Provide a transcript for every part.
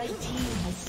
Red team has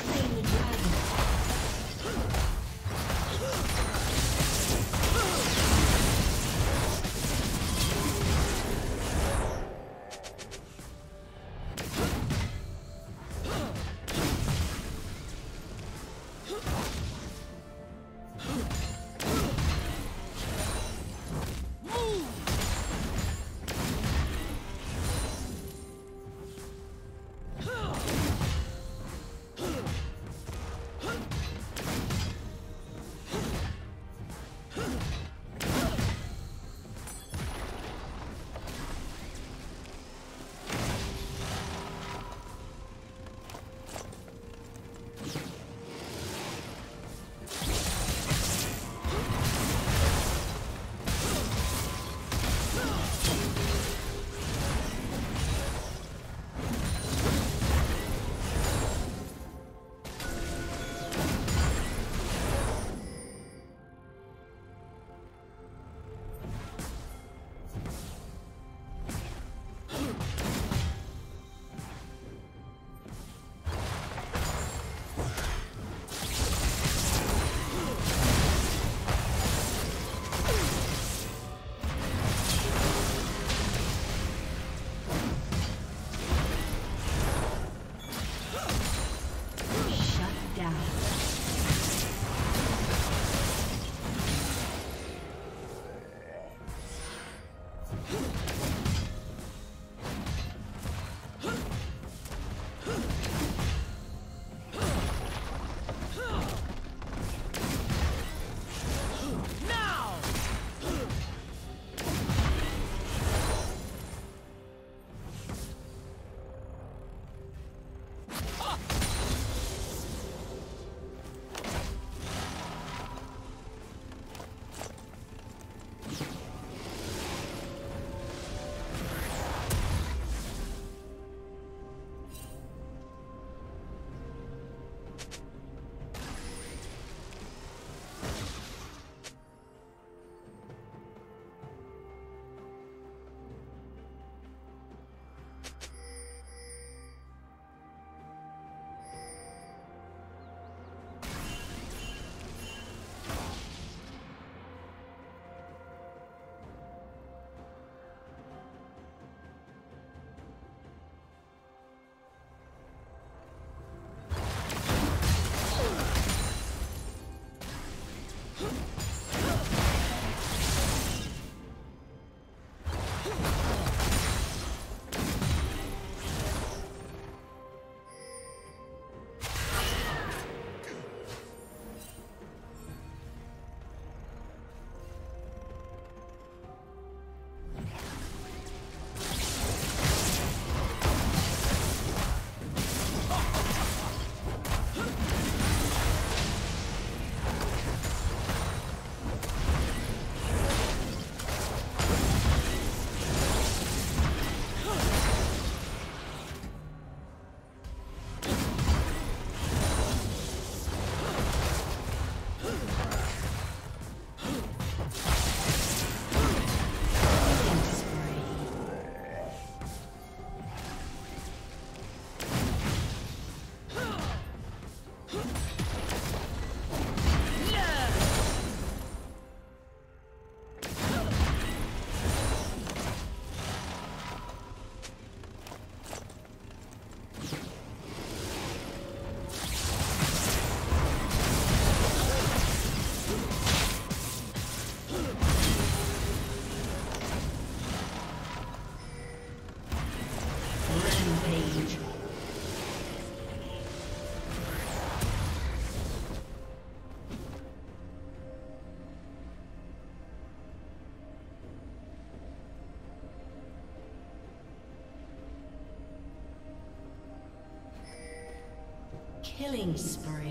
Killing spree.